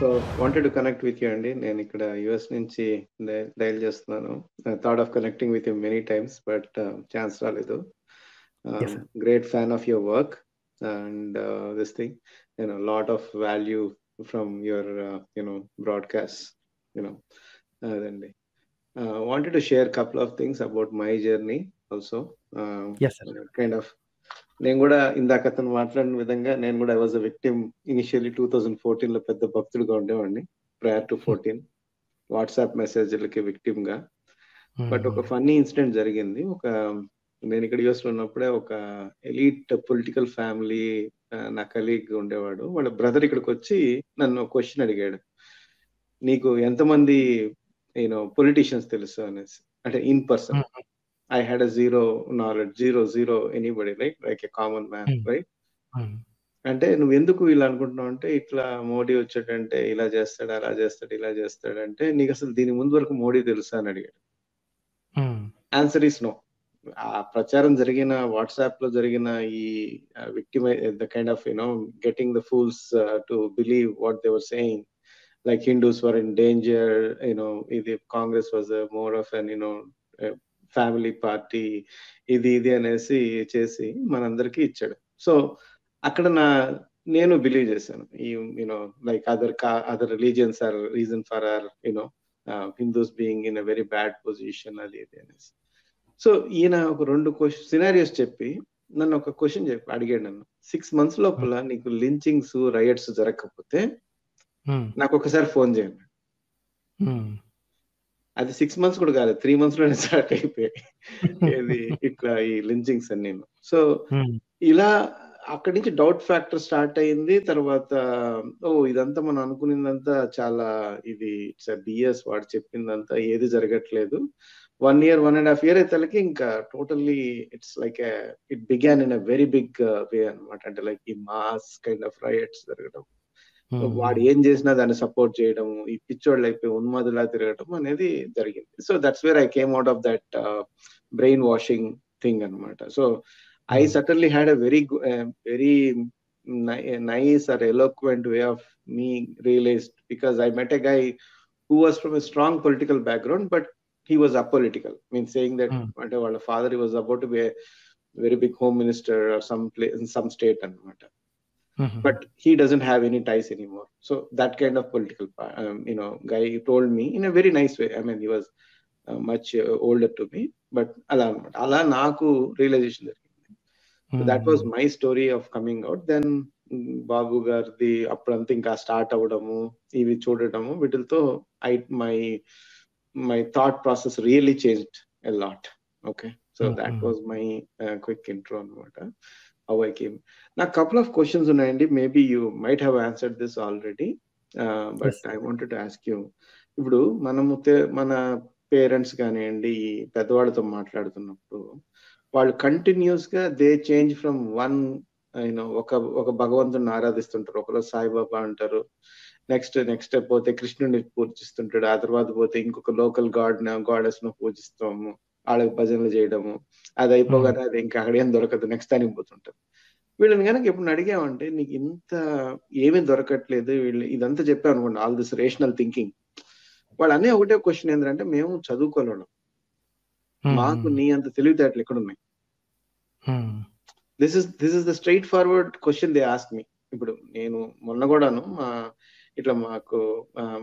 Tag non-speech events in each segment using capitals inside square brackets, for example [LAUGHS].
So wanted to connect with you అండి నేను ఇక్కడ యుఎస్ నుంచి డైల్ చేస్తున్నాను. Thought of connecting with you many times but chance రాలేదు. Yes, sir. Great fan of your work and this thing you know lot of value from your you know broadcast you know అదండి wanted to share couple of things about my journey also yes sir kind of నేను కూడా ఇందాక అతను మాట్లాడిన విధంగా నేను కూడా I was a victim initially two thousand ఫోర్టీన్లో పెద్ద భక్తుడిగా ఉండేవాడిని ప్రయర్ టు ఫోర్టీన్ వాట్సాప్ మెసేజ్లకి విక్టిమ్గా బట్ ఒక ఫన్నీ ఇన్సిడెంట్ జరిగింది. ఒక నేను ఇక్కడ యూఎస్లో ఉన్నప్పుడే ఒక ఎలీట్ పొలిటికల్ ఫ్యామిలీ నా కలీగ్ ఉండేవాడు. వాళ్ళ బ్రదర్ ఇక్కడికి వచ్చి నన్ను క్వశ్చన్ అడిగాడు. నీకు ఎంతమంది యూనో పొలిటీషియన్స్ తెలుసు? అనేసి. అంటే in person I had a zero knowledge zero zero anybody right like a common man Hmm. Right అంటే నువ్వు ఎందుకు ఇలా అనుకుంటున్నావు అంటే ఇట్లా మోడీ వచ్చాడంటే ఇలా చేస్తాడు అలా చేస్తాడు ఇలా చేస్తాడు అంటే నీకు అసలు దీని ముందు వరకు మోడీ తెలుసా అని అడిగాడు. ఆన్సర్ ఈస్ నో ఆ ప్రచారం జరిగిన వాట్సాప్లో జరిగిన ఈ victim the kind of you know getting the fools to believe what they're saying like Hindus were in danger you know ఇది Congress was more of an you know family party ఇది ఇది అనేసి చేసి మనందరికీ ఇచ్చాడు. సో అక్కడ నా నేను బిలీవ్ చేశాను. ఈ you know like other other religions are reason for are you know Hindus being in a very bad position అది ఇది అనేసి. సో ఈయన ఒక రెండు క్వశ్చన్ సినారియోస్ చెప్పి నన్ను ఒక క్వశ్చన్ చెప్పి అడిగాడు నన్ను. సిక్స్ మంత్స్ లోపల నీకు లించింగ్స్ రైట్స్ జరగకపోతే నాకు ఒకసారి ఫోన్ చేయండి. అది సిక్స్ మంత్స్ కూడా కాదు త్రీ మంత్స్లోనే స్టార్ట్ అయిపోయాయి. ఇట్లా ఈ లించింగ్స్ అన్ని. సో ఇలా అక్కడి నుంచి డౌట్ ఫ్యాక్టర్ స్టార్ట్ అయింది. తర్వాత ఓ ఇదంతా మనం అనుకునేదంతా చాలా ఇది ఇట్స్ బిఎస్ వాడు చెప్పిందంతా ఏది జరగట్లేదు. One year one and half year అయితే ఇంకా totally it's like it began in a very big way అనమాట అంటే లైక్ ఈ మాస్ కైండ్ ఆఫ్ రైట్స్ జరగడం. వాడు ఏం చేసినా దాన్ని సపోర్ట్ చేయడం ఈ పిచ్చోళ్ళు అయిపోయి ఉన్మాదులా తిరగడం అనేది జరిగింది. So that's where I came out of that brainwashing thing అనమాట so I suddenly had a very very nice or eloquent way of me realized because I met a guy who was from a strong political background but he was apolitical mean saying that అంటే వాళ్ళ father was about be very big home minister some play some state అనమాట but he doesn't have any ties anymore. So that kind of political, um, you know, guy told me in a very nice way. I mean, he was uh, much uh, older to me, but అలా అనమాట అలా నాకు realisation జరిగింది that was my story of coming out then Babu గారిది అప్పుడంతా ఇంకా start అవ్వడము ఇవి చూడటము వీటితో I my my thought process really changed a lot okay so that was my quick intro అనమాట How I came. Now, a couple of questions ఉన్నాయండి maybe you might have answered this already but I wanted to ask you ఇప్పుడు మనము మన parents కానివ్వండి పెద్దవాళ్ళతో మాట్లాడుతున్నప్పుడు వాళ్ళు కంటిన్యూస్గా they change from one you know ఒక ఒక భగవంతుని ఆరాధిస్తుంటారు. ఒకరోజు సాయిబాబా అంటారు నెక్స్ట్ నెక్స్ట్ పోతే కృష్ణుడిని పూజిస్తుంటాడు ఆ తర్వాత పోతే ఇంకొక లోకల్ గాడ్ గాడెస్ను పూజిస్తాము. వాళ్ళకి భజనలు చేయడము అది అయిపోగానే అది ఇంకా అక్కడ ఏం దొరకదు నెక్స్ట్ టైం పోతుంటారు. వీళ్ళని కనుక ఎప్పుడు అడిగామంటే నీకు ఇంత ఏమీ దొరకట్లేదు వీళ్ళు ఇదంతా చెప్పాను అనుకోండి ఆల్ దిస్ రేషనల్ థింకింగ్. వాళ్ళు అనే ఒకటే క్వశ్చన్ ఏంటంటే మేము చదువుకోలేడం మాకు నీ అంత తెలివితేటలు ఎక్కడున్నాయి? This is this is the straightforward question they ask me ఇప్పుడు నేను మొన్న కూడాను మా ఇట్లా మాకు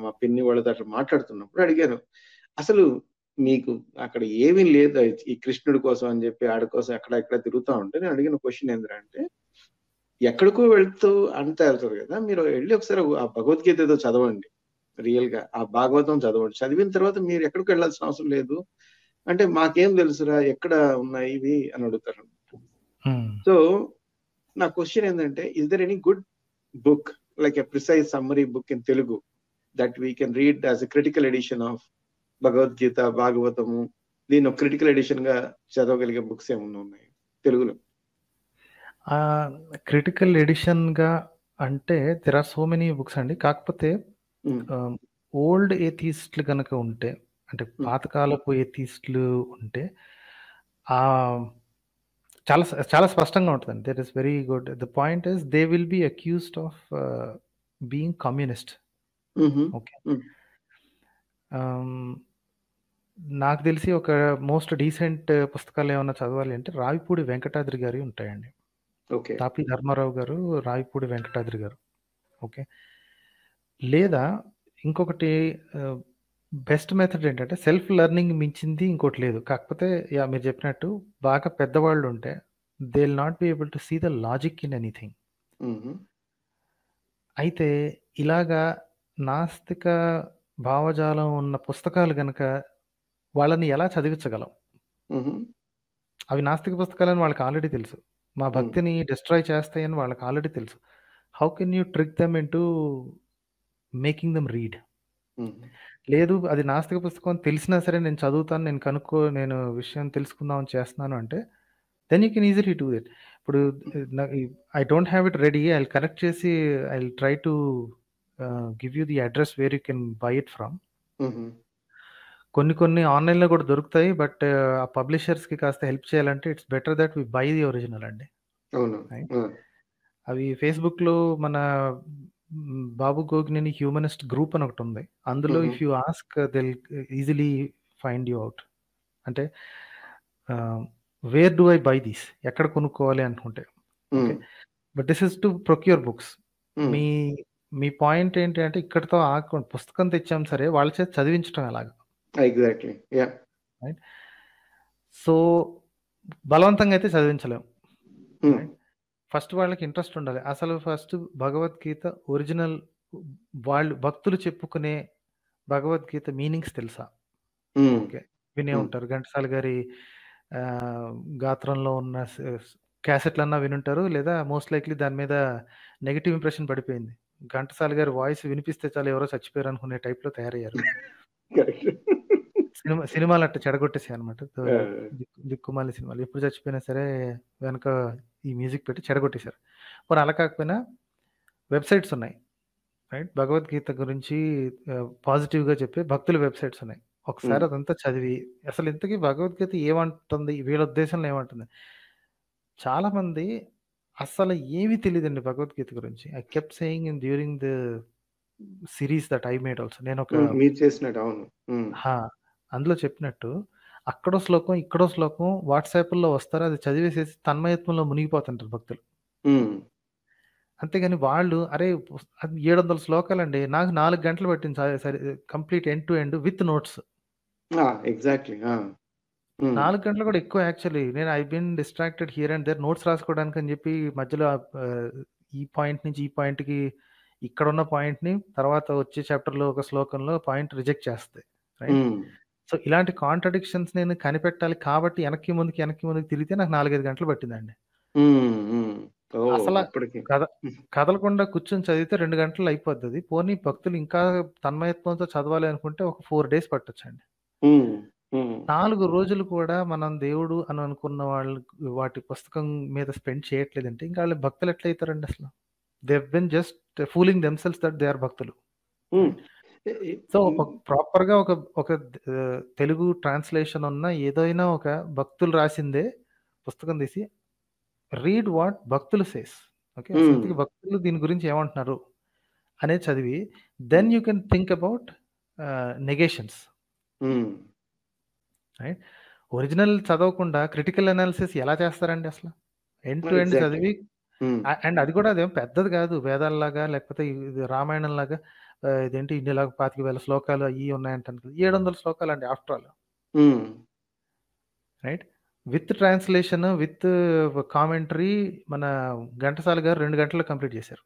మా పిన్ని వాళ్ళతో అట్లా మాట్లాడుతున్నప్పుడు అడిగాను. అసలు మీకు అక్కడ ఏమీ లేదు. ఈ కృష్ణుడి కోసం అని చెప్పి ఆడి కోసం అక్కడ ఎక్కడ తిరుగుతా ఉంటే నేను అడిగిన క్వశ్చన్ ఏంటంటే ఎక్కడికో వెళ్తూ అంతా వెళ్తారు కదా మీరు వెళ్ళి ఒకసారి ఆ భగవద్గీత ఏదో చదవండి. రియల్గా ఆ భాగవతం చదవండి. చదివిన తర్వాత మీరు ఎక్కడికి వెళ్ళాల్సిన అవసరం లేదు. అంటే మాకేం తెలుసురా ఎక్కడ ఉన్నాయి ఇవి అని అడుగుతారు సో నా క్వశ్చన్ ఏంటంటే is there any good book like a precise summary book in Telugu that we can read as a critical edition of Bhagavad Gita Bhagavatam దీన్ని క్రిటికల్ ఎడిషన్గా చదవగలిగే బుక్స్ ఏమన్నా ఉన్నాయి? తెలుగులో. క్రిటికల్ ఎడిషన్గా అంటే there are so many books అండి. కాకపోతే old ఏథీస్ట్లు కనుక ఉంటే అంటే పాతకాలపు ఏథీస్ట్లు ఉంటే ఆ చాలా చాలా స్పష్టంగా ఉంటుంది there is very good the point is they will be accused of being communist okay నాకు తెలిసి ఒక మోస్ట్ డీసెంట్ పుస్తకాలు ఏమన్నా చదవాలి అంటే రావిపూడి వెంకటాద్రి గారి ఉంటాయండి. ఓకే. తాపి ధర్మారావు గారు రావిపూడి వెంకటాద్రి గారు. ఓకే. లేదా ఇంకొకటి బెస్ట్ మెథడ్ ఏంటంటే సెల్ఫ్ లెర్నింగ్ మించింది ఇంకోటి లేదు. కాకపోతే యా మీరు చెప్పినట్టు బాగా పెద్దవాళ్ళు ఉంటే they will not be able to see the logic in anything అయితే ఇలాగా నాస్తిక భావజాలం ఉన్న పుస్తకాలు గనక వాళ్ళని ఎలా చదివించగలం? అవి నాస్తిక పుస్తకాలని వాళ్ళకి ఆల్రెడీ తెలుసు. మా భక్తిని డిస్ట్రాయ్ చేస్తాయని వాళ్ళకి ఆల్రెడీ తెలుసు. How can you trick them in to making them read లేదు అది నాస్తిక పుస్తకం తెలిసినా సరే నేను చదువుతాను నేను కనుక్కో నేను విషయం తెలుసుకుందామని చేస్తున్నాను అంటే then you can easily do it ఇప్పుడు I don't have it ready I connect చేసి I try to give you the address where you can buy it from కొన్ని కొన్ని ఆన్లైన్లో కూడా దొరుకుతాయి. బట్ ఆ పబ్లిషర్స్కి కాస్త హెల్ప్ చేయాలంటే it's better that we buy the original అండి. అవి ఫేస్బుక్లో మన బాబు గోగ్నేని హ్యూమనిస్ట్ గ్రూప్ అని ఒకటి ఉంది. అందులో if you ask they'll easily find you out. అంటే where do I buy these? ఎక్కడ కొనుక్కోవాలి అనుకుంటే. But this is to procure books. మీ. మీ పాయింట్ ఏంటి అంటే ఇక్కడతో ఆకు పుస్తకం తెచ్చాం సరే వాళ్ళ చేత చదివించడం ఎలాగా? ఎగ్జాక్ట్లీ రైట్ సో బలవంతంగా అయితే చదివించలేం. ఫస్ట్ వాళ్ళకి ఇంట్రెస్ట్ ఉండాలి. అసలు ఫస్ట్ భగవద్గీత ఒరిజినల్ వాళ్ళు భక్తులు చెప్పుకునే భగవద్గీత మీనింగ్స్ తెలుసా? ఓకే. వినే ఉంటారు. ఘంటసాల గారి గాత్రంలో ఉన్న క్యాసెట్లన్నా వినుంటారు లేదా మోస్ట్ లైక్లీ దాని మీద నెగిటివ్ ఇంప్రెషన్ పడిపోయింది. ఘంటసాల గారి వాయిస్ వినిపిస్తే చాలా ఎవరో చచ్చిపోయారు అనుకునే టైప్లో తయారయ్యారు. [LAUGHS] సినిమా సినిమాలు అట్ట చెడగొట్టేసాయి అనమాట దిక్కుమాలి సినిమాలు. ఎప్పుడు చచ్చిపోయినా సరే వెనక ఈ మ్యూజిక్ పెట్టి చెడగొట్టేశారు. మరి అలా కాకపోయినా వెబ్సైట్స్ ఉన్నాయి. రైట్? భగవద్గీత గురించి పాజిటివ్గా చెప్పే భక్తుల వెబ్సైట్స్ ఉన్నాయి. ఒకసారి అదంతా చదివి అసలు ఇంతకీ భగవద్గీత ఏమంటుంది? వీళ్ళ ఉద్దేశంలో ఏమంటుంది? చాలా మంది అసలు ఏమీ తెలియదండి భగవద్గీత గురించి. I kept saying in during the series that I made also నేను ఒక మీరు చేసినట్టు అవును. అందులో చెప్పినట్టు అక్కడో శ్లోకం ఇక్కడో శ్లోకం వాట్సాప్లో వస్తారు అది చదివేసేసి తన్మయత్వంలో మునిగిపోతుంటారు భక్తులు. అంతేగాని వాళ్ళు అరే ఏడు వందల శ్లోకాలండి నాకు నాలుగు గంటలు పట్టింది సరే complete end to end with notes. Exactly నాలుగు గంటలు కూడా ఎక్కువ యాక్చువల్లీ నేను I been distracted here and there notes రాసుకోవడానికి అని చెప్పి మధ్యలో ఈ పాయింట్ నుంచి ఈ పాయింట్కి ఇక్కడ ఉన్న పాయింట్ని తర్వాత వచ్చే చాప్టర్లో ఒక శ్లోకంలో పాయింట్ రిజెక్ట్ చేస్తాయి రైట్? సో ఇలాంటి కాంట్రడిక్షన్స్ నేను కనిపెట్టాలి కాబట్టి వెనక్కి ముందుకి వెనక్కి ముందుకు తిరిగితే నాకు నాలుగైదు గంటలు పట్టిందండి. అసలు కథ కదలకుండా కూర్చొని చదివితే రెండు గంటలు అయిపోద్ది. పోనీ భక్తులు ఇంకా తన్మయత్వంతో చదవాలి అనుకుంటే ఒక ఫోర్ డేస్ పట్టొచ్చండి. నాలుగు రోజులు కూడా మనం దేవుడు అని అనుకున్న వాళ్ళు వాటి పుస్తకం మీద స్పెండ్ చేయట్లేదంటే ఇంకా వాళ్ళు భక్తులు ఎట్లయితారండి అసలు? They been just fooling themselves that they are భక్తులు. సో ప్రాపర్గా ఒక ఒక తెలుగు ట్రాన్స్లేషన్ ఉన్న ఏదైనా ఒక భక్తులు రాసిందే పుస్తకం తీసి రీడ్ వాట్ భక్తులు సేస్ ఓకే? భక్తులు దీని గురించి ఏమంటున్నారు అనేది చదివి then you can think about negations right? Original చదవకుండా క్రిటికల్ అనాలిసిస్ ఎలా చేస్తారండి అసలు? ఎండ్ టు ఎండ్ చదివి అండ్ అది కూడా అదేం పెద్దది కాదు వేదాల్లాగా లేకపోతే రామాయణం లాగా ఇదేంటి ఇన్నిలాగా పాతిక వేల శ్లోకాలు అయ్యి ఉన్నాయంటాను ఏడు వందల శ్లోకాలు అండి after all. Right? With translation with commentary మన ఘంటసాల గారు రెండు గంటలు కంప్లీట్ చేశారు.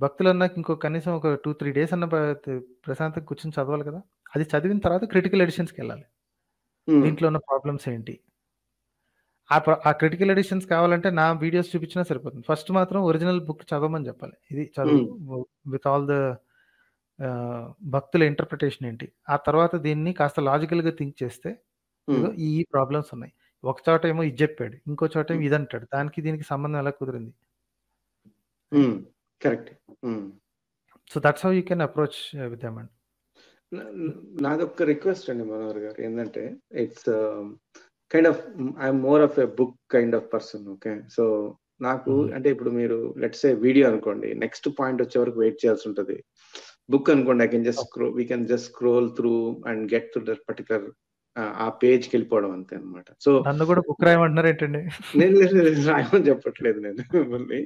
భక్తులు అన్నాక ఇంకో కనీసం ఒక టూ త్రీ డేస్ అన్న ప్రశాంతంగా కూర్చొని చదవాలి కదా. అది చదివిన తర్వాత క్రిటికల్ ఎడిషన్స్కి వెళ్ళాలి. దీంట్లో ఉన్న ప్రాబ్లమ్స్ ఏంటి? ఆ క్రిటికల్ ఎడిషన్స్ కావాలంటే నా వీడియోస్ చూపించినా సరిపోతుంది. ఫస్ట్ మాత్రం ఒరిజినల్ బుక్ చదవమని చెప్పాలి. ఇది చదువు విత్ ఆల్ ద భక్తుల ఇంటర్ప్రిటేషన్ ఏంటి? ఆ తర్వాత దీన్ని కాస్త లాజికల్గా థింక్ చేస్తే ఈ ప్రాబ్లమ్స్ ఉన్నాయి. ఒక చోట ఏమో ఇది చెప్పాడు ఇంకో చోట ఏమో ఇది అంటాడు. దానికి దీనికి సంబంధం ఎలా కుదిరింది? Correct so that's how you can approach with them and నాదొక రిక్వెస్ట్ అండి మనోహర్ గారు. ఏంటంటే it's kind of I'm more of a book kind of person okay so నాకు అంటే ఇప్పుడు మీరు లెట్స్ ఏ వీడియో అనుకోండి నెక్స్ట్ పాయింట్ వచ్చే వరకు వెయిట్ చేయాల్సి ఉంటుంది. బుక్ అనుకోండి I can just scroll we can just scroll through and get to that particular ఆ పేజ్కి వెళ్ళిపోవడం అంతే అనమాట సో నన్ను కూడా బుక్ రాయమంటున్నారు ఏంటండి? నేను రాయమని చెప్పట్లేదు నేను మిమ్మల్ని.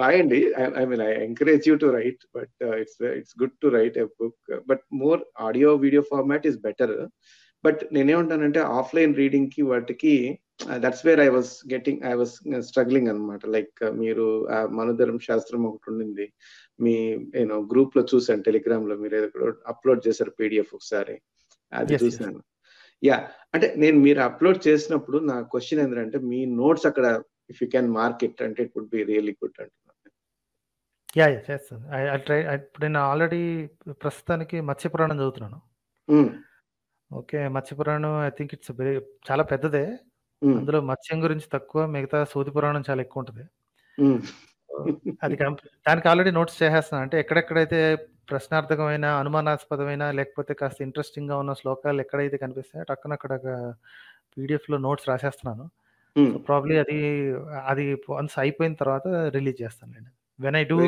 రాయండి I mean I encourage you to write but it's it's good to write a book but more audio video format is better but నేనేమంటానంటే ఆఫ్లైన్ రీడింగ్కి వాటికి that's where I was getting I was struggling అనమాట like మీరు మనుధరం శాస్త్రం ఒకటి ఉండింది. మీ నేను గ్రూప్లో చూసాను టెలిగ్రామ్లో మీరు ఏదో అప్లోడ్ చేశారు పీడిఎఫ్ ఒకసారి. అది చూసాను యా అంటే నేను మీరు అప్లోడ్ చేసినప్పుడు నా క్వశ్చన్ ఏంటంటే మీ నోట్స్ అక్కడ if you can mark it అంటే it would be really good అంటున్నాను యా యా చేస్తాను ఐ ట్రై ఇప్పుడు నేను ఆల్రెడీ ప్రస్తుతానికి మత్స్య పురాణం చదువుతున్నాను ఓకే. మత్స్య పురాణం ఐ థింక్ ఇట్స్ వెరీ చాలా పెద్దదే. అందులో మత్స్యం గురించి తక్కువ మిగతా సూది పురాణం చాలా ఎక్కువ ఉంటుంది అది దానికి ఆల్రెడీ నోట్స్ చేసేస్తాను అంటే ఎక్కడెక్కడైతే ప్రశ్నార్థకమైన అనుమానాస్పదమైన లేకపోతే కాస్త ఇంట్రెస్టింగ్గా ఉన్న శ్లోకాలు ఎక్కడైతే కనిపిస్తాయో టక్కన అక్కడ పీడిఎఫ్లో నోట్స్ రాసేస్తున్నాను. సో ప్రాబ్లీ అది అది వన్స్ అయిపోయిన తర్వాత రిలీజ్ చేస్తాను నేను. వెన్ ఐ డూ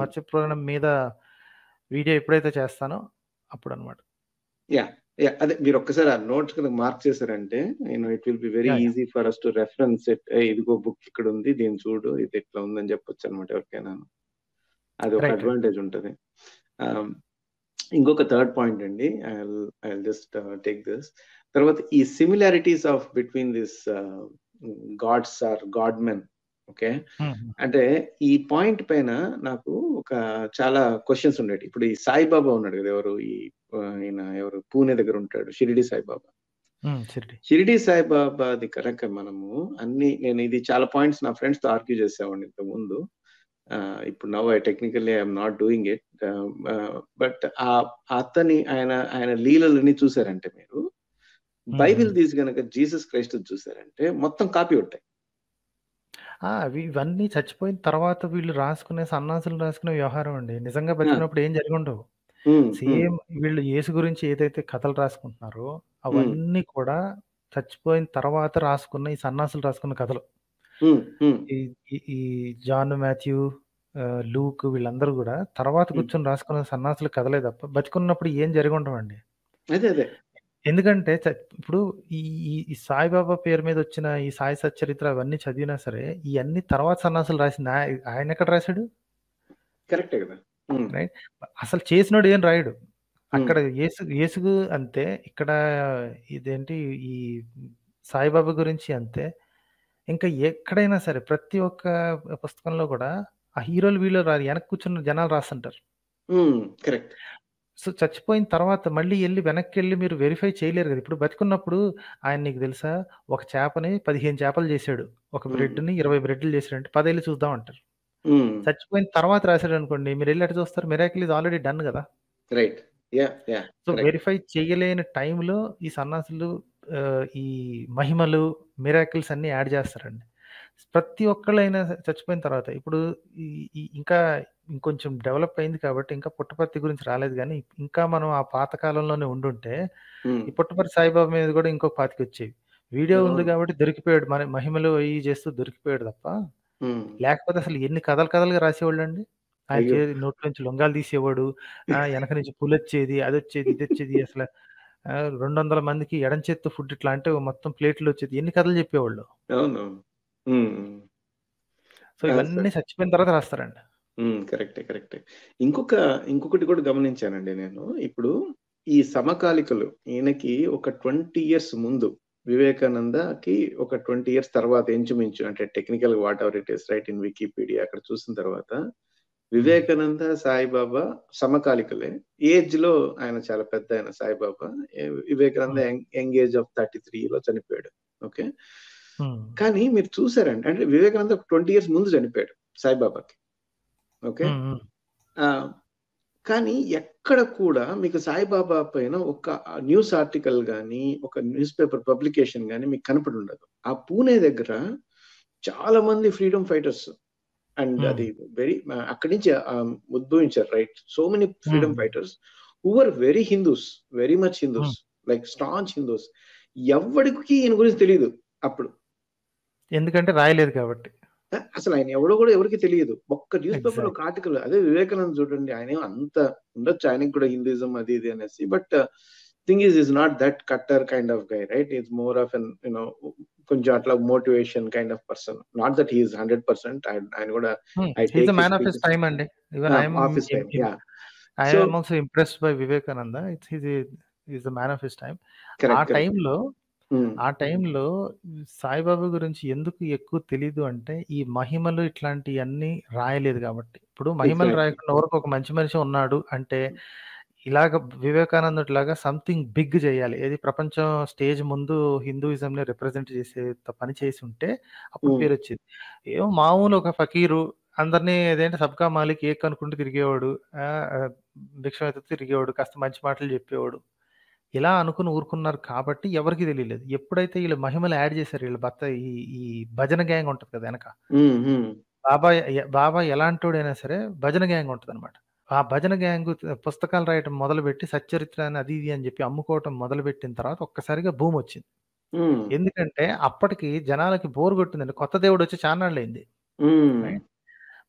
మత్స్య పురాణం మీద వీడియో ఎప్పుడైతే చేస్తానో అప్పుడు అనమాట యా యా. అదే మీరు ఒక్కసారి ఆ నోట్స్ కనుక మార్క్ చేశారంటే నేను it will be very easy for us to reference it ఇదిగో బుక్ ఇక్కడ ఉంది దీన్ని చూడు ఇది ఇట్లా ఉందని చెప్పొచ్చు అనమాట ఎవరికైనా అది ఒక అడ్వాంటేజ్ ఉంటుంది. ఇంకొక థర్డ్ పాయింట్ అండి ఐ జస్ట్ టేక్ దిస్ తర్వాత ఈ similarities of between this gods are god men okay అంటే ఈ పాయింట్ పైన నాకు ఒక చాలా క్వశ్చన్స్ ఉండేవి ఇప్పుడు ఈ సాయిబాబా ఉన్నాడు కదా ఎవరు? ఈ ఈయన ఎవరు? పూణే దగ్గర ఉంటాడు షిరిడి సాయిబాబా. షిరిడి. సాయిబాబాది కనుక మనము అన్ని నేను ఇది చాలా పాయింట్స్ నా ఫ్రెండ్స్తో ఆర్గ్యూ చేసేవాడిని ఇంత ముందు. ఇప్పుడు now I technically I'm not doing it but ఆ అతని ఆయన ఆయన లీలలని చూసారంటే మీరు? బైబిల్ తీసి కనుక జీసస్ క్రైస్ట్ చూసారంటే మొత్తం కాపీ ఉంటాయి. అవి ఇవన్నీ చచ్చిపోయిన తర్వాత వీళ్ళు రాసుకునే సన్నాసులు రాసుకునే వ్యవహారం అండి. నిజంగా బతికినప్పుడు ఏం జరిగి ఉండవు. సేమ్ వీళ్ళు యేసు గురించి ఏదైతే కథలు రాసుకుంటున్నారో అవన్నీ కూడా చచ్చిపోయిన తర్వాత రాసుకున్న ఈ సన్నాసులు రాసుకున్న కథలు. ఈ జాన్ మాథ్యూ లూక్ వీళ్ళందరూ కూడా తర్వాత కూర్చొని రాసుకున్న సన్నాసులు కథలే తప్ప బతికున్నప్పుడు ఏం జరిగి ఉండవండి అదే అదే. ఎందుకంటే ఇప్పుడు ఈ ఈ సాయిబాబా పేరు మీద వచ్చిన ఈ సాయి సచ్చరిత్ర అవన్నీ చదివినా సరే ఈ అన్ని తర్వాత సన్నాసులు రాసిన ఆయన ఎక్కడ రాశాడు? కరెక్టే కదా. రైట్? అసలు చేసినోడు ఏం రాయడు. అక్కడ ఏసు ఏసుగు అంతే. ఇక్కడ ఇదేంటి? ఈ సాయిబాబా గురించి అంతే. ఇంకా ఎక్కడైనా సరే ప్రతి ఒక్క పుస్తకంలో కూడా ఆ హీరోలు వీళ్ళు రారు వెనక్కి కూర్చున్న జనాలు రాస్తుంటారు. కరెక్ట్. సో చచ్చిపోయిన తర్వాత మళ్ళీ వెళ్ళి వెనక్కి వెళ్ళి మీరు వెరిఫై చేయలేరు కదా. ఇప్పుడు బతికున్నప్పుడు ఆయన నీకు తెలుసా? ఒక చేపని పదిహేను చేపలు చేశాడు ఒక బ్రెడ్ని ఇరవై బ్రెడ్లు చేశాడు అంటే పదేళ్ళు చూద్దాం అంటారు. చచ్చిపోయిన తర్వాత రాశాడు అనుకోండి మీరు వెళ్ళి చూస్తారు మిరాకిల్ ఇది ఆల్రెడీ డన్ కదా. రైట్ సో వెరిఫై చేయలేని టైంలో ఈ సన్నాసులు ఈ మహిమలు మిరాకిల్స్ అన్ని యాడ్ చేస్తారండి. ప్రతి ఒక్కళ్ళైనా చచ్చిపోయిన తర్వాత ఇప్పుడు ఇంకా ఇంకొంచెం డెవలప్ అయింది కాబట్టి ఇంకా పుట్టపర్తి గురించి రాలేదు కానీ ఇంకా మనం ఆ పాత కాలంలోనే ఉండుంటే ఈ పుట్టపర్తి సాయిబాబా మీద కూడా ఇంకొక పాతికి వచ్చేవి. వీడియో ఉంది కాబట్టి దొరికిపోయాడు మన మహిమలు అవి చేస్తూ దొరికిపోయాడు తప్ప లేకపోతే అసలు ఎన్ని కథలు కథలుగా రాసేవాళ్ళు అండి ఆయన నోట్లో నుంచి లొంగాలు తీసేవాడు వెనక నుంచి పులు వచ్చేది అది వచ్చేది ఇది వచ్చేది అసలు రెండు వందల మందికి ఎడం చేత్తో ఫుడ్ ఇట్లా అంటే మొత్తం ప్లేట్లు వచ్చేది. ఎన్ని కథలు చెప్పేవాళ్ళు? సో ఇవన్నీ చచ్చిపోయిన తర్వాత రాస్తారండి. కరెక్టే కరెక్టే. ఇంకొక ఇంకొకటి కూడా గమనించానండి నేను. ఇప్పుడు ఈ సమకాలికలు ఈయనకి ఒక ట్వంటీ ఇయర్స్ ముందు వివేకానందకి ఒక ట్వంటీ ఇయర్స్ తర్వాత ఇంచుమించు అంటే technical whatever it is right in Wikipedia అక్కడ చూసిన తర్వాత వివేకానంద సాయిబాబా సమకాలికలే. ఏజ్లో ఆయన చాలా పెద్ద ఆయన Saibaba. Vivekananda young age of thirty త్రీలో చనిపోయాడు. ఓకే కానీ మీరు చూసారండి అంటే వివేకానంద ట్వంటీ ఇయర్స్ ముందు చనిపోయాడు సాయిబాబాకి. ఓకే కానీ ఎక్కడ కూడా మీకు సాయిబాబా పైన ఒక న్యూస్ ఆర్టికల్ కానీ ఒక న్యూస్ పేపర్ పబ్లికేషన్ కానీ మీకు కనపడి ఉండదు. ఆ పూణే దగ్గర చాలా మంది ఫ్రీడమ్ ఫైటర్స్. అండ్ అది వెరీ అక్కడి నుంచి ఉద్భవించారు right? So many freedom fighters who are very Hindus very much Hindus like staunch Hindus. ఎవరికి ఈయన గురించి తెలియదు అప్పుడు. ఎందుకంటే రాయలేదు కాబట్టి. అసలు ఆయన ఎవడో కూడా ఎవరికి తెలియదు. ఒక్క న్యూస్ పేపర్ ఒక ఆర్టికల్ అదే వివేకానంద చూడండి ఆయన అంత ఉండొచ్చు ఆయనకి కూడా హిందూయిజం అది ఇది అనేసి. But thing is is not that cutter kind of guy right is more of an you know కొంచెం అట్లా motivation kind of person not that he is hundred percent I కూడా he's man of his time అండి. Of his time yeah I am also impressed by Vivekananda it's he's is the man of his time ఆ correct correct ఆ టైంలో సాయిబాబా గురించి ఎందుకు ఎక్కువ తెలీదు అంటే ఈ మహిమలు ఇట్లాంటివన్నీ రాయలేదు కాబట్టి. ఇప్పుడు మహిమలు రాయకుండా ఎవరికి ఒక మంచి మనిషి ఉన్నాడు అంటే ఇలాగ వివేకానందుడి లాగా సంథింగ్ బిగ్ చేయాలి. ఏది ప్రపంచం స్టేజ్ ముందు హిందూయిజంని రిప్రజెంట్ చేసే పని చేసి ఉంటే అప్పుడు పేరు వచ్చింది ఏమో మామూలు ఒక ఫకీరు అందరినీ ఏదంటే సబ్కా మాలిక్ ఏక్ అనుకుంటూ తిరిగేవాడు ఆ, ఆ, భిక్షం ఎత్తుతూ తిరిగేవాడు కాస్త మంచి మాటలు చెప్పేవాడు. ఇలా అనుకుని ఊరుకున్నారు కాబట్టి ఎవరికి తెలియలేదు. ఎప్పుడైతే వీళ్ళు మహిమలు యాడ్ చేశారు వీళ్ళ భర్త ఈ ఈ భజన గ్యాంగ్ ఉంటుంది కదా వెనక. బాబా ఎ- బాబా ఎలాంటోడైనా సరే భజన గ్యాంగ్ ఉంటుంది అనమాట ఆ భజన గ్యాంగ్ పుస్తకాలు రాయటం మొదలుపెట్టి సచ్చరిత్ర అని అది ఇది అని చెప్పి అమ్ముకోవటం మొదలుపెట్టిన తర్వాత ఒక్కసారిగా భూమి వచ్చింది. ఎందుకంటే అప్పటికి జనాలకి బోర్ కొట్టిందండి. కొత్త దేవుడు వచ్చి చాన్నాళ్ళైంది రైట్?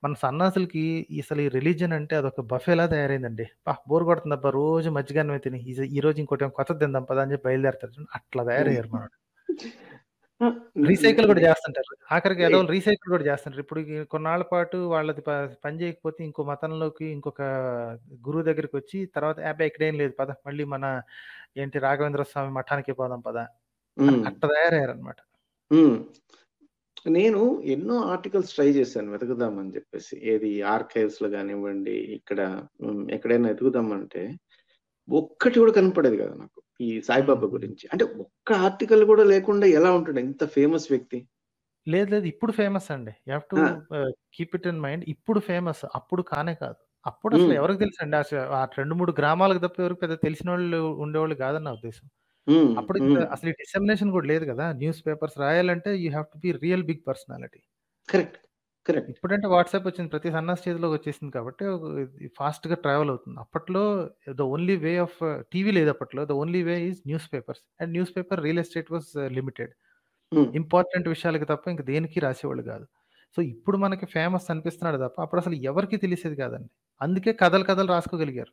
మన సన్నాసులకి అసలు ఈ రిలీజన్ అంటే అదొక బఫేలా తయారైందండి. పా బోర్ కొడుతుంది అబ్బా రోజు మజ్జిగన్నం తిని ఈ- ఈ రోజు ఇంకోటి ఏమో కొత్తది తిందాం పదా అని చెప్పి బయలుదేరతారు చూడండి. అట్లా తయారయ్యారు మన రీసైకిల్ కూడా చేస్తుంటారు. ఆఖరికి ఏదో రీసైకిల్ కూడా చేస్తుంటారు. ఇప్పుడు ఈ కొన్నాళ్ళ పాటు వాళ్ళది ప- పని చేయకపోతే ఇంకో మతంలోకి ఇంకొక గురువు దగ్గరికి వచ్చి తర్వాత యాభై ఇక్కడేం లేదు పద మళ్ళీ మన ఏంటి రాఘవేంద్ర స్వామి మఠానికి పోదాం పద అని అట్లా తయారయ్యారు అనమాట నేను ఎన్నో ఆర్టికల్స్ ట్రై చేశాను వెతుకుదామని చెప్పేసి. ఏది ఆర్కైవ్స్లో కానివ్వండి ఇక్కడ ఎక్కడైనా వెతుకుదామంటే ఒక్కటి కూడా కనపడేది కదా నాకు ఈ సాయిబాబా గురించి. అంటే ఒక్క ఆర్టికల్ కూడా లేకుండా ఎలా ఉంటాడు? ఇంత ఫేమస్ వ్యక్తి. లేదు లేదు ఇప్పుడు ఫేమస్ అండి. You to keep it in mind. ఇప్పుడు ఫేమస్ అప్పుడు కానే కాదు. అప్పుడు అసలు ఎవరికి తెలుసు అండి ఆ రెండు మూడు గ్రామాలకు తప్ప ఎవరికి పెద్ద తెలిసిన వాళ్ళు ఉండేవాళ్ళు కాదని నా ఉద్దేశం. అప్పుడు అసలు ఈ డిసెమినేషన్ కూడా లేదు కదా. న్యూస్ పేపర్స్ రాయాలంటే you have to be real big personality. Correct. Correct. ఇప్పుడంటే వాట్సాప్ వచ్చింది. ప్రతి సన్న స్టేజ్లోకి వచ్చేసింది కాబట్టి ఫాస్ట్గా ట్రావెల్ అవుతుంది. అప్పట్లో the only way of TV లేదు అప్పట్లో. The only way is newspapers. And newspaper real estate was limited. Important విషయాలకి తప్ప ఇంక దేనికి రాసేవాళ్ళు కాదు. సో ఇప్పుడు మనకి ఫేమస్ అనిపిస్తున్నాడు తప్ప అప్పుడు అసలు ఎవరికి తెలిసేది కాదండి. అందుకే కథలు కథలు రాసుకోగలిగారు.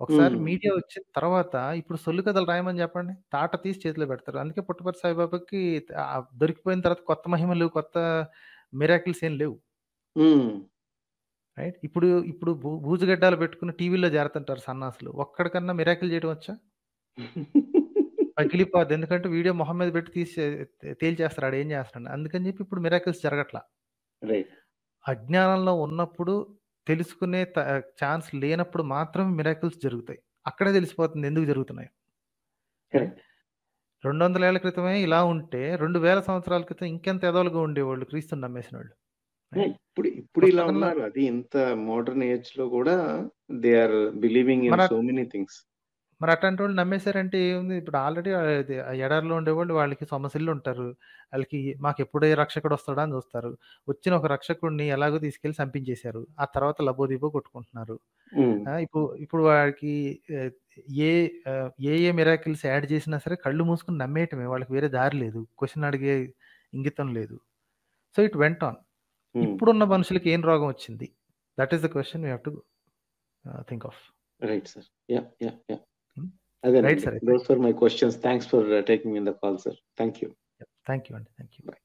ఒకసారి మీడియా వచ్చిన తర్వాత ఇప్పుడు సొల్లు కథలు రాయమని చెప్పండి. తాట తీసి చేతిలో పెడతారు. అందుకే పుట్టపర్తి సాయిబాబాకి ఆ దొరికిపోయిన తర్వాత కొత్త మహిమలు కొత్త మిరాకిల్స్ ఏం లేవు. రైట్? ఇప్పుడు ఇప్పుడు భూజుగడ్డాలు పెట్టుకుని టీవీలో చేరుతుంటారు సన్నాసులు. ఒక్కడికన్నా మిరాకిల్ చేయడం వచ్చా? పగిలిపోద్ది. ఎందుకంటే వీడియో మొహం మీద పెట్టి తీసి తేల్చేస్తారు. ఆడు ఏం చేస్తున్నాడు? అందుకని చెప్పి ఇప్పుడు మిరాకిల్స్ జరగట్లా. అజ్ఞానంలో ఉన్నప్పుడు తెలుసుకునే ఛాన్స్ లేనప్పుడు మాత్రమే మిరాకిల్స్ జరుగుతాయి. అక్కడే తెలిసిపోతుంది ఎందుకు జరుగుతున్నాయి. రెండు వందల ఏళ్ళ క్రితమే ఇలా ఉంటే రెండు వేల సంవత్సరాల క్రితం ఇంకెంత ఎదవలుగా ఉండేవాళ్ళు క్రీస్తుని నమ్మేసిన వాళ్ళు ఇప్పుడు ఇప్పుడు ఇలా ఉన్నారు. అది ఇంత మోడర్న్ ఏజ్లో కూడా they are believing in so many things. మరి అట్లాంటి వాళ్ళు నమ్మేశారంటే ఏముంది? ఇప్పుడు ఆల్రెడీ ఎడారిలో ఉండేవాళ్ళు వాళ్ళకి సమస్యలు ఉంటారు వాళ్ళకి మాకు ఎప్పుడే రక్షకుడు వస్తాడా అని చూస్తారు. వచ్చిన ఒక రక్షకుడిని ఎలాగో తీసుకెళ్ళి చంపించేశారు. ఆ తర్వాత లబోదిబో కొట్టుకుంటున్నారు. ఆ, ఇప్పుడు ఇప్పుడు వాడికి ఏ ఏ ఏ మిరాకిల్స్ యాడ్ చేసినా సరే కళ్ళు మూసుకుని నమ్మేయటమే. వాళ్ళకి వేరే దారి లేదు. క్వశ్చన్ అడిగే ఇంగితం లేదు. So it went on. ఇప్పుడున్న మనుషులకి ఏం రోగం వచ్చింది? That is the question we have to think of. Right sir. Yeah. Again, right, sir. those were my questions. Thanks for uh, taking in the call, sir. Thank you. Yep. Thank you, and Thank you. Bye.